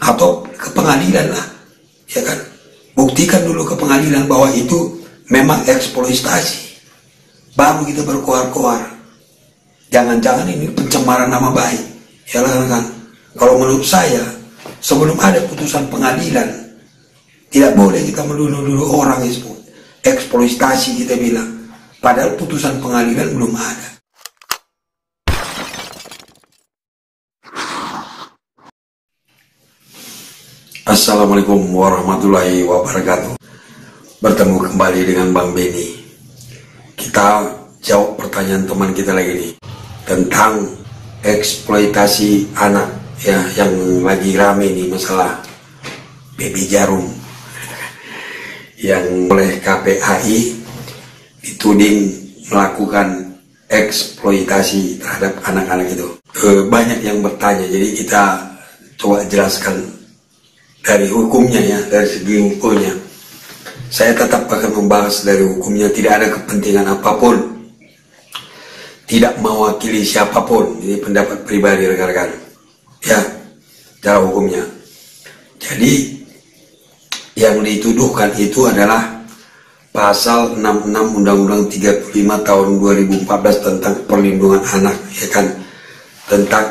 atau ke pengadilan lah ya kan? Buktikan dulu ke pengadilan bahwa itu memang eksploitasi. Baru kita berkoar-koar. Jangan-jangan ini pencemaran nama baik. Ya kan? Kalau menurut saya sebelum ada putusan pengadilan tidak boleh kita menuduh-nuduh orang itu. Eksploitasi kita bilang. Padahal putusan pengadilan belum ada Assalamualaikum warahmatullahi wabarakatuh. Bertemu kembali dengan Bang Beni Kita jawab pertanyaan teman kita lagi nih Tentang eksploitasi anak ya Yang lagi rame nih masalah baby jarum. Yang oleh KPAI dituding melakukan eksploitasi terhadap anak-anak itu. E, Banyak yang bertanya jadi kita coba jelaskan dari hukumnya ya, dari segi hukumnya. Saya tetap akan membahas dari hukumnya, tidak ada kepentingan apa pun. Tidak mewakili siapa pun, ini pendapat pribadi rekan-rekan. Ya, cara hukumnya. Jadi, yang dituduhkan itu adalah pasal 66 Undang-Undang 35 tahun 2014 tentang perlindungan anak, ya kan? Tentang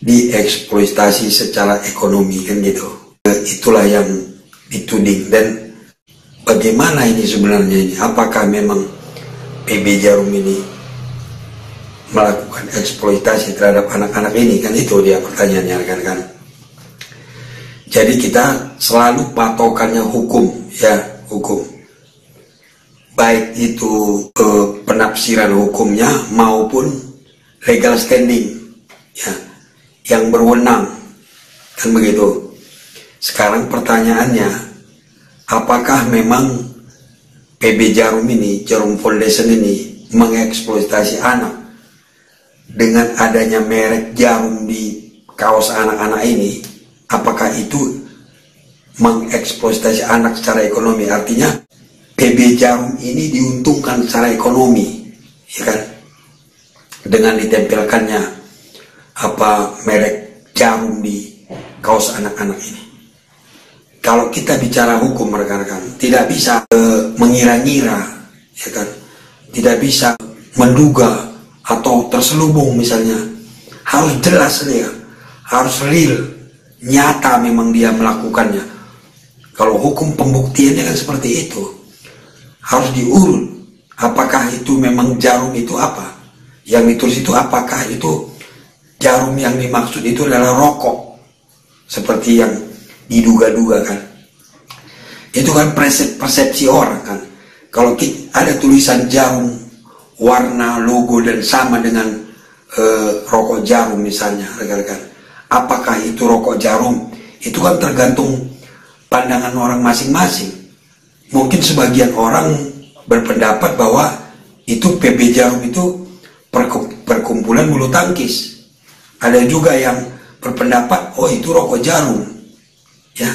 dieksploitasi secara ekonomi kan gitu itulah yang dituding. Dan bagaimana ini sebenarnya ini? Apakah memang PB Jarum ini melakukan eksploitasi terhadap anak-anak ini? Kan itu dia pertanyaannya kan kan jadi kita selalu patokannya hukum ya hukum. Baik itu ke penafsiran hukumnya maupun legal standing ya yang berwenang. Kan begitu sekarang pertanyaannya, apakah memang PB Jarum ini, Jarum Foundation ini mengeksploitasi anak dengan adanya merek jarum di kaos anak-anak ini? Apakah itu mengeksploitasi anak secara ekonomi? Artinya PB Jarum ini diuntungkan secara ekonomi, ya kan? Dengan ditempelkannya apa merek jarum di kaos anak-anak ini. Kalau kita bicara hukum rekan-rekan, tidak bisa e, mengira-ngira, ya kan? Tidak bisa menduga atau terselubung misalnya. Harus jelas dia, harus real, nyata memang dia melakukannya. Kalau hukum pembuktiannya kan seperti itu, harus diurut. Apakah itu memang jarum itu apa? Yang ditulis itu apakah itu jarum yang dimaksud itu adalah rokok? Seperti yang diduga-duga kan. Itu kan persepsi orang kan. Kalau ada tulisan jarum warna logo dan sama dengan uh, rokok jarum misalnya rekan-rekan. Apakah itu rokok jarum? Itu kan tergantung pandangan orang masing-masing. Mungkin sebagian orang berpendapat bahwa itu PB jarum itu perkumpulan bulu tangkis. Ada juga yang berpendapat oh itu rokok jarum ya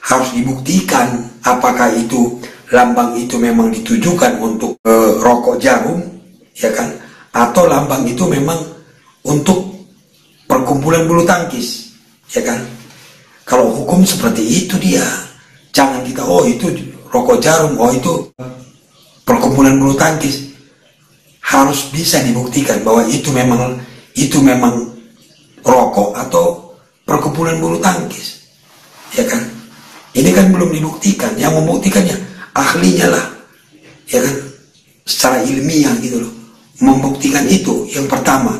harus dibuktikan apakah itu lambang itu memang ditujukan untuk e, rokok jarum ya kan? Atau lambang itu memang untuk perkumpulan bulu tangkis ya kan? Kalau hukum seperti itu dia jangan kita oh itu rokok jarum oh itu perkumpulan bulu tangkis. Harus bisa dibuktikan bahwa itu memang itu memang rokok atau perkumpulan bulu tangkis ya kan? Ini kan belum dibuktikan. Yang membuktikannya ahlinya lah. Ya kan? Secara ilmiah gitu loh. Membuktikan itu yang pertama.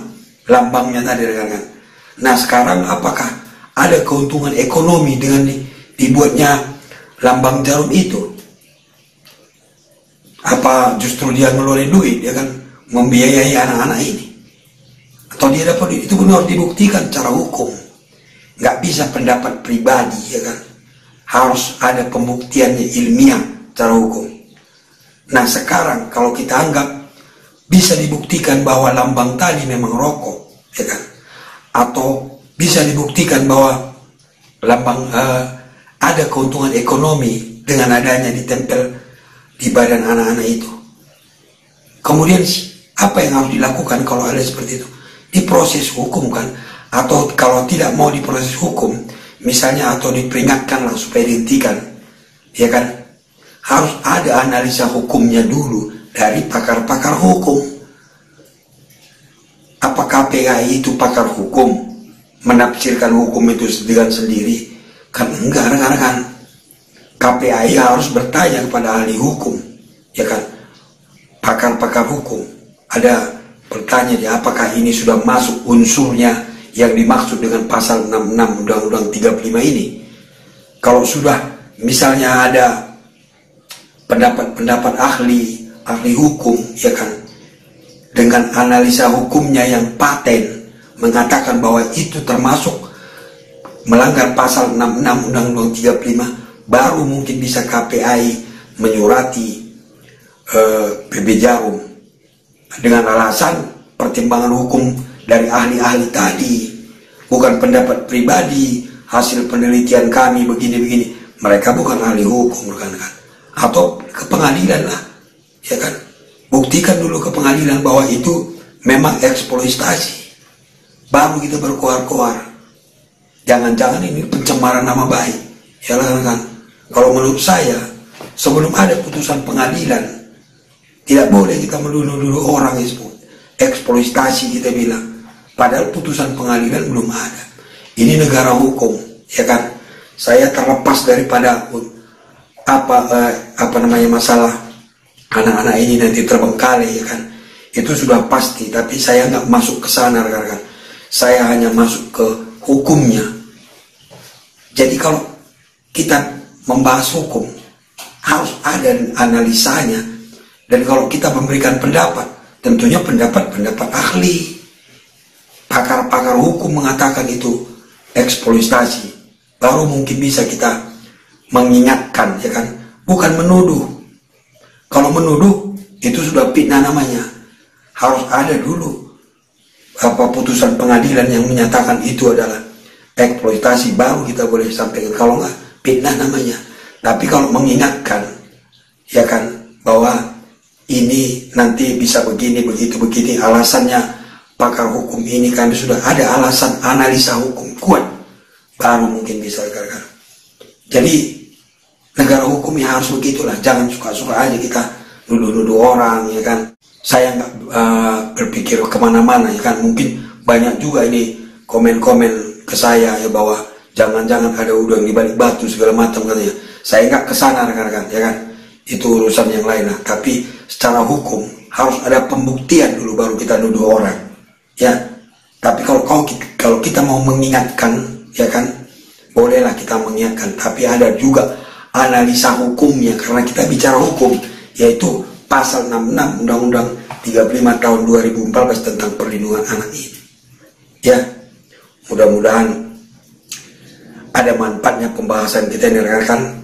Lambangnya tadi kan nah sekarang apakah ada keuntungan ekonomi dengan dibuatnya lambang jarum itu? Apa justru dia ngeluarin duit dia kan? Membiayai anak-anak ini? Atau dia dapat itu benar dibuktikan secara hukum nggak bisa pendapat pribadi ya kan? Harus ada pembuktiannya ilmiah cara hukum. Nah sekarang kalau kita anggap bisa dibuktikan bahwa lambang tadi memang rokok ya kan? Atau bisa dibuktikan bahwa lambang uh, ada keuntungan ekonomi dengan adanya ditempel di badan anak-anak itu. Kemudian apa yang harus dilakukan kalau ada seperti itu di proses hukum kan? Atau kalau tidak mau diproses hukum misalnya atau diperingatkan lah supaya dihentikan. Ya kan? Harus ada analisa hukumnya dulu dari pakar-pakar hukum. Apakah PKI itu pakar hukum? Menafsirkan hukum itu dengan sendiri? Kan enggak rekan-rekan. KPAI harus bertanya kepada ahli hukum. Ya kan? Pakar-pakar hukum. Ada bertanya dia apakah ini sudah masuk unsurnya yang dimaksud dengan pasal 66 Undang-Undang 35 ini? Kalau sudah misalnya ada pendapat-pendapat ahli ahli hukum ya kan? Dengan analisa hukumnya yang paten mengatakan bahwa itu termasuk melanggar pasal 66 Undang-Undang 35 baru mungkin bisa KPI menyurati eh, PB Jarum dengan alasan pertimbangan hukum dari ahli-ahli tadi. Bukan pendapat pribadi hasil penelitian kami begini-begini. Mereka bukan ahli hukum kan kan? Atau ke pengadilan lah ya kan? Buktikan dulu ke pengadilan bahwa itu memang eksploitasi. Baru kita berkoar-koar jangan-jangan ini pencemaran nama baik. Ya kan? Kalau menurut saya sebelum ada putusan pengadilan tidak boleh kita menuduh-nuduh orang itu. Eksploitasi kita bilang. Padahal putusan pengadilan belum ada. Ini negara hukum, ya kan? Saya terlepas daripada apa eh, apa namanya masalah anak-anak ini nanti terbengkalai, ya kan? Itu sudah pasti. Tapi saya nggak masuk ke sana, rekan-rekan. Saya hanya masuk ke hukumnya. Jadi kalau kita membahas hukum harus ada analisanya dan kalau kita memberikan pendapat, tentunya pendapat-pendapat ahli. Pakar-pakar hukum mengatakan itu eksploitasi. Baru mungkin bisa kita mengingatkan, ya kan? Bukan menuduh. Kalau menuduh, itu sudah fitnah namanya. Harus ada dulu apa putusan pengadilan yang menyatakan itu adalah eksploitasi baru kita boleh sampaikan kalau nggak fitnah namanya tapi kalau mengingatkan ya kan bahwa ini nanti bisa begini, begitu, begini. Alasannya pakar hukum ini kami sudah ada alasan analisa hukum kuat. Baru mungkin bisa dikatakan. Jadi negara hukum ya harus begitulah. Jangan suka-suka aja kita nuduh-nuduh orang ya kan. Saya nggak uh, berpikir ke mana-mana ya kan. Mungkin banyak juga ini komen-komen ke saya ya bahwa jangan-jangan ada udang di balik batu segala macam katanya. Saya nggak ke sana rekan-rekan ya kan itu urusan yang lain lah. Tapi secara hukum harus ada pembuktian dulu baru kita nuduh orang. Ya. Tapi kalau kau kalau kita mau mengingatkan, ya kan, bolehlah kita mengingatkan. Tapi ada juga analisa hukumnya karena kita bicara hukum, yaitu pasal 66 Undang-Undang 35 tahun 2014 tentang perlindungan anak ini. Ya, mudah-mudahan ada manfaatnya pembahasan kita ini rekan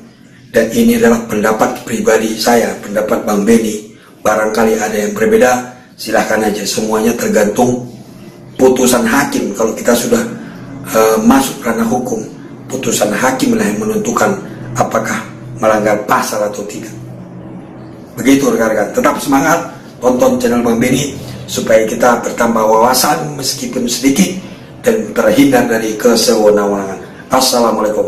dan ini adalah pendapat pribadi saya, pendapat Bang Beni. Barangkali ada yang berbeda, silahkan aja. Semuanya tergantung putusan hakim. Kalau kita sudah uh, masuk ranah hukum, putusan hakim lah yang menentukan apakah melanggar pasal atau tidak. Begitu rekan-rekan. Tetap semangat, tonton channel Bang Beni supaya kita bertambah wawasan meskipun sedikit dan terhindar dari kesewenang-wenangan. Assalamualaikum.